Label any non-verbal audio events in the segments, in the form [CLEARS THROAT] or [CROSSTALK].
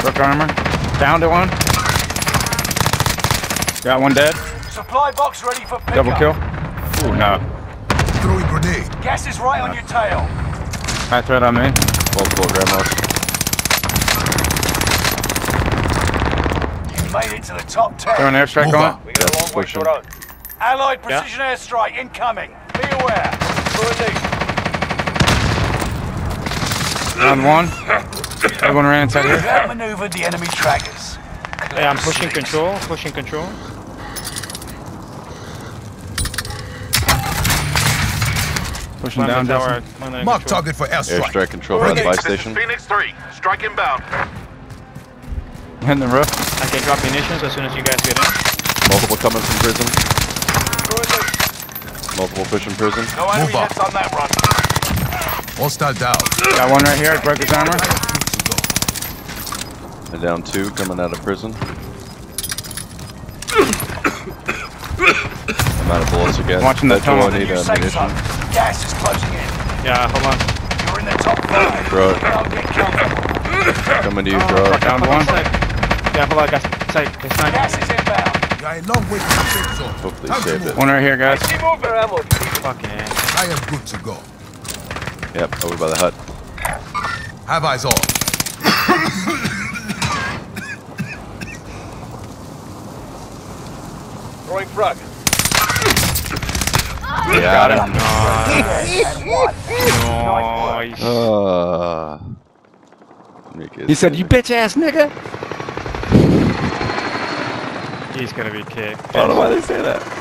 Broke armor. Down to one. Got one dead. Supply box ready for pickup. Double kill. Ooh, no. Throwing grenade. Gas is right on your tail. High threat on me. Multiple grandmas. You made it to the top ten. Throw an airstrike Move on. up. We got a long way to run. Allied precision airstrike incoming. Be aware. Down one. [CLEARS THROAT] Everyone ran inside You here. have maneuvered the enemy trackers. Hey, I'm pushing control, pushing control. Pushing One down, on tower, Justin. one on Mark control. target for airstrike. Airstrike control by the buy station. Phoenix 3, strike inbound. Hitting the roof. I can drop munitions as soon as you guys get in. Multiple coming from prison. Multiple pushing prison. No enemy Move up. on that run. Hostile down. Got one right here. Broke his armor. Good. And down two coming out of prison. I'm out of bullets again. Watching the That's all I tunnel. need New uh, safe ammunition. Gas is closing in. Yeah, hold on. You're in the top five. Bro. it. Now get comfortable. Coming to you, throw it. Down one. Yeah, hold on, guys. Sight, it's not. Gas is inbound. You are a long way from the safe zone. Hopefully Time saved it. One right here, guys. Fucking. I am good to go. Yep, over by the hut. Have eyes on. Throwing frag. Got him. And one. Nice. Uh, make He said, "You bitch ass nigga." He's gonna be kicked. I don't know why they say that.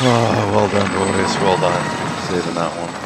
Oh, well done, boys. Well done. Saving that one.